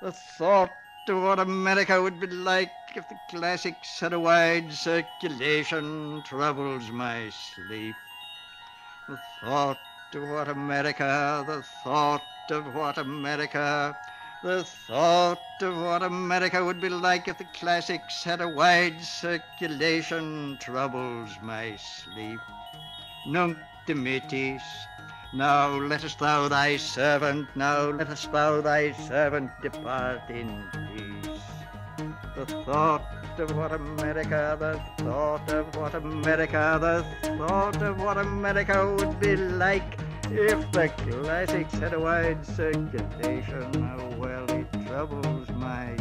The thought of what America would be like if the classics had a wide circulation troubles my sleep. The thought of what America, the thought of what America, the thought of what America would be like if the classics had a wide circulation troubles my sleep. Nunc dimittis. Now lettest thou thy servant, now lettest thou thy servant depart in peace. The thought of what America, the thought of what America, the thought of what America would be like if the classics had a wide circulation. Well, it troubles my